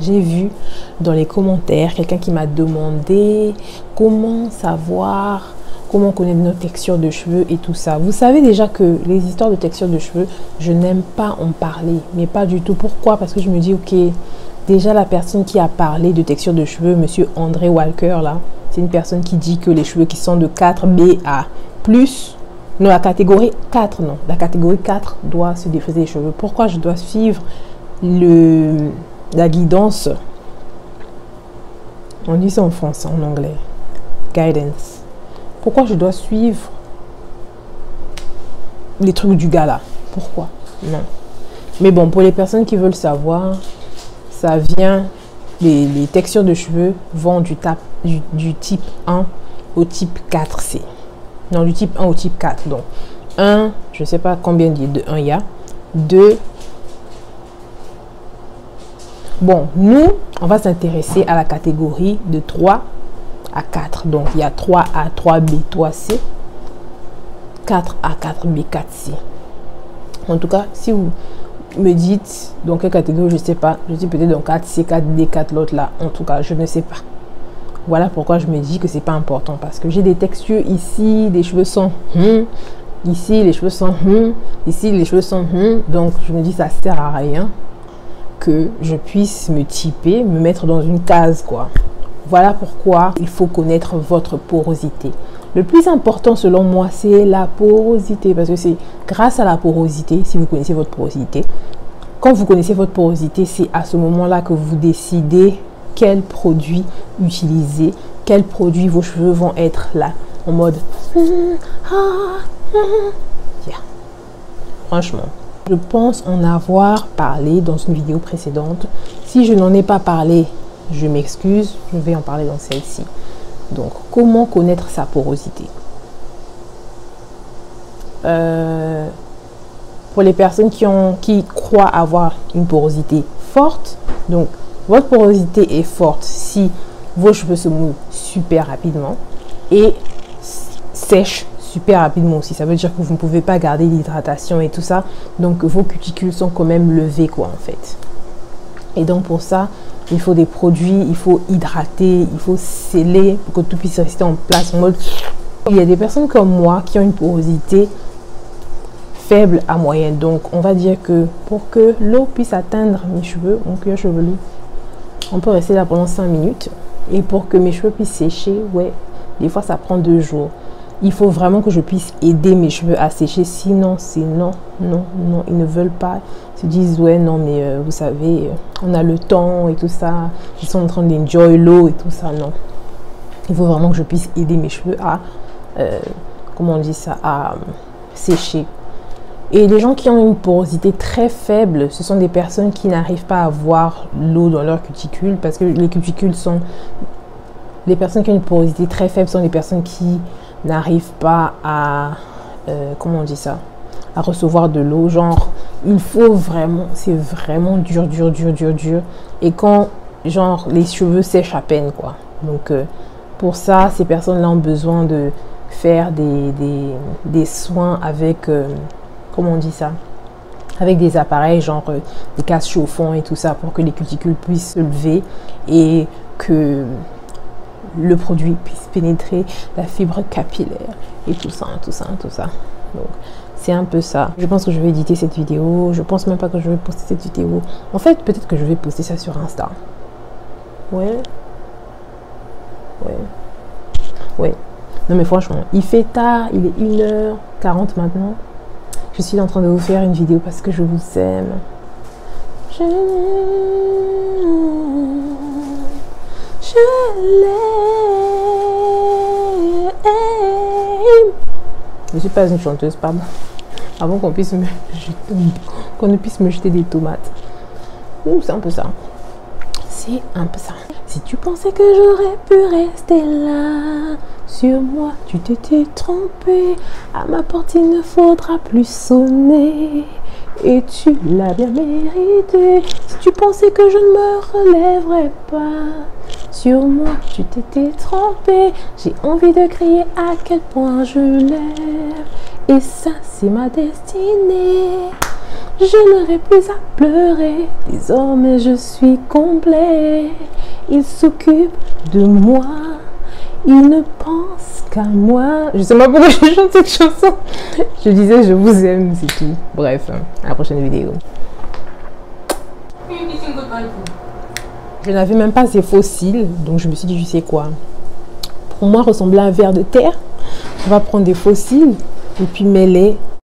j'ai vu dans les commentaires quelqu'un qui m'a demandé comment savoir comment connaître nos textures de cheveux et tout ça. Vous savez déjà que les histoires de texture de cheveux, je n'aime pas en parler, mais pas du tout. Pourquoi? Parce que je me dis, ok, déjà la personne qui a parlé de texture de cheveux, monsieur André Walker, là, c'est une personne qui dit que les cheveux qui sont de 4B à plus, non, la catégorie 4, non, la catégorie 4 doit se défriser les cheveux. Pourquoi je dois suivre le, la guidance On dit ça en français, en anglais. Guidance pourquoi je dois suivre les trucs du gars là Pourquoi? Non. Mais bon, pour les personnes qui veulent savoir, ça vient, les, textures de cheveux vont du, du, type 1 au type 4C. Non, du type 1 au type 4. Donc, 1, je ne sais pas combien de 1 il y a. 2, Bon, nous, on va s'intéresser à la catégorie de 3 à 4. Donc, il y a 3A, 3B, 3C. 4A, 4B, 4C. En tout cas, si vous me dites dans quelle catégorie, je ne sais pas. Je dis peut-être dans 4C, 4D, 4 l'autre là. En tout cas, je ne sais pas. Voilà pourquoi je me dis que c'est pas important. Parce que j'ai des textures ici, les cheveux sont... Hmm, ici, les cheveux sont... Hmm, ici, les cheveux sont... Hmm. donc, je me dis ça sert à rien que je puisse me typer, me mettre dans une case, quoi. Voilà pourquoi il faut connaître votre porosité. Le plus important selon moi, c'est la porosité parce que c'est grâce à la porosité, si vous connaissez votre porosité, quand vous connaissez votre porosité, c'est à ce moment-là que vous décidez quel produit utiliser, quels produits vos cheveux vont être là en mode Franchement, je pense en avoir parlé dans une vidéo précédente. Si je n'en ai pas parlé je m'excuse, je vais en parler dans celle-ci. Donc, comment connaître sa porosité? Euh, Pour les personnes qui, ont, qui croient avoir une porosité forte, donc votre porosité est forte si vos cheveux se mouillent super rapidement et sèchent super rapidement aussi. Ça veut dire que vous ne pouvez pas garder l'hydratation et tout ça. Donc vos cuticules sont quand même levées quoi en fait. Et donc pour ça, il faut des produits, il faut hydrater, il faut sceller pour que tout puisse rester en place. Il y a des personnes comme moi qui ont une porosité faible à moyenne. Donc on va dire que pour que l'eau puisse atteindre mes cheveux, mon cuir chevelu, on peut rester là pendant 5 minutes. Et pour que mes cheveux puissent sécher, ouais, des fois ça prend deux jours il faut vraiment que je puisse aider mes cheveux à sécher. Sinon, c'est non, non, non. Ils ne veulent pas. Ils se disent, ouais, non, mais euh, vous savez, euh, on a le temps et tout ça. Ils sont en train d'enjoy l'eau et tout ça. Non. Il faut vraiment que je puisse aider mes cheveux à, euh, comment on dit ça, à sécher. Et les gens qui ont une porosité très faible, ce sont des personnes qui n'arrivent pas à voir l'eau dans leur cuticule parce que les cuticules sont... Les personnes qui ont une porosité très faible sont les personnes qui n'arrive pas à, euh, comment on dit ça, à recevoir de l'eau. Genre, il faut vraiment, c'est vraiment dur, dur, dur, dur, dur. Et quand, genre, les cheveux sèchent à peine, quoi. Donc, euh, pour ça, ces personnes-là ont besoin de faire des, des, soins avec, euh, comment on dit ça avec des appareils genre des casse chauffants et tout ça pour que les cuticules puissent se lever et que le produit puisse pénétrer la fibre capillaire et tout ça, tout ça, tout ça. Donc, c'est un peu ça. Je pense que je vais éditer cette vidéo. Je pense même pas que je vais poster cette vidéo. En fait, peut-être que je vais poster ça sur Insta. Ouais. Ouais. Ouais. Non mais franchement, il fait tard. Il est 1h40 maintenant. Je suis en train de vous faire une vidéo parce que je vous aime. Je... Je ne suis pas une chanteuse, pardon. Avant qu'on puisse me qu'on ne puisse me jeter des tomates. c'est un peu ça. C'est un peu ça. Si tu pensais que j'aurais pu rester là, sur moi, tu t'étais trompé. À ma porte, il ne faudra plus sonner. Et tu l'as bien mérité. Si tu pensais que je ne me relèverais pas, sur moi, tu t'étais trompé. J'ai envie de crier à quel point je l'aime. Et ça, c'est ma destinée. Je n'aurai plus à pleurer. Désormais, je suis complet. Il s'occupe de moi. Il ne pense qu'à moi. Je sais pas pourquoi je chante cette chanson. Je disais je vous aime, c'est tout. Bref, à la prochaine vidéo. Je n'avais même pas ces fossiles, donc je me suis dit, je sais quoi. Pour moi, ressembler à un verre de terre, on va prendre des fossiles et puis mêler